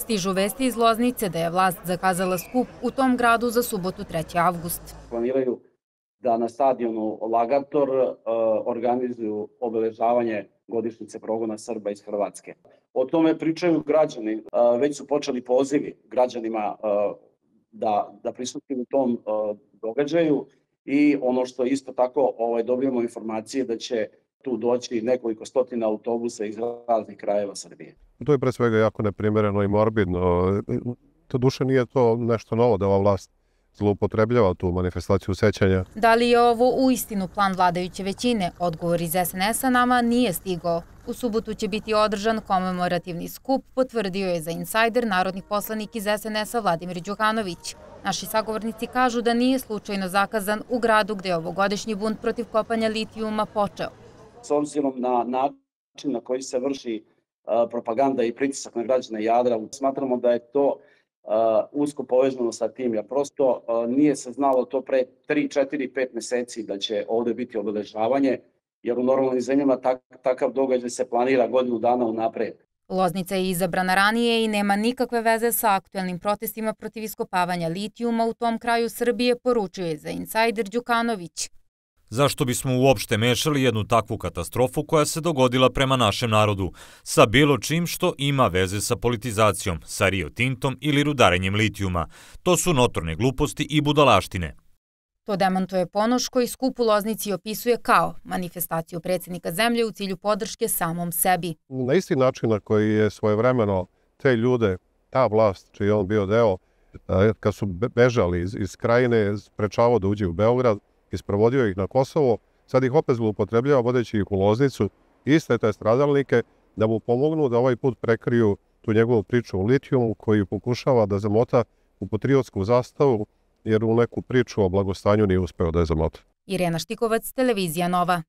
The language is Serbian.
Stižu vesti iz Loznice da je vlast zakazala skup u tom gradu za subotu 3. avgust. Planiraju da na stadionu Lagator uh, organizuju obeležavanje godišnjice progona Srba iz Hrvatske. O tome pričaju građani, uh, već su počeli pozivi građanima uh, da, da prisustuju u tom događaju i ono što isto tako ovaj, dobijemo informacije da će tu doći nekoliko stotina autobusa iz raznih krajeva Srbije. To je pre svega jako neprimereno i morbidno. To duše nije to nešto novo da ova vlast zloupotrebljava tu manifestaciju sećanja. Da li je ovo u istinu plan vladajuće većine? Odgovor iz SNS-a nama nije stigao. U subotu će biti održan komemorativni skup, potvrdio je za Insider narodni poslanik iz SNS-a Vladimir Đukanović. Naši sagovornici kažu da nije slučajno zakazan u gradu gde je ovogodišnji bunt protiv kopanja litijuma počeo. S obzirom na način na koji se vrši propaganda i pritisak na građane Jadra, smatramo da je to usko povezano sa tim, jer prosto nije se znalo to pre 3, 4, 5 meseci da će ovde biti obeležavanje, jer u normalnim zemljama tak, takav događaj se planira godinu dana unapred. Loznica je izabrana ranije i nema nikakve veze sa aktuelnim protestima protiv iskopavanja litijuma u tom kraju Srbije, poručuje za Insider Đukanović. Zašto bismo uopšte mešali jednu takvu katastrofu koja se dogodila prema našem narodu, sa bilo čim što ima veze sa politizacijom, sa Rio Tintom ili rudarenjem litijuma? To su notorne gluposti i budalaštine. To demantuje Ponoš koji skup u Loznici opisuje kao manifestaciju predsednika zemlje u cilju podrške samom sebi. Na isti način na koji je svojevremeno te ljude, ta vlast čiji je on bio deo, kad su bežali iz, iz krajine, sprečavao da uđe u Beograd, isprovodio ih na Kosovo, sad ih opet zloupotrebljava vodeći ih u Loznicu, iste te stradalnike, da mu pomognu da ovaj put prekriju tu njegovu priču o litijumu koju pokušava da zamota u patriotsku zastavu, jer u neku priču o blagostanju nije uspeo da je zamota. Irena Štikovac, Televizija Nova.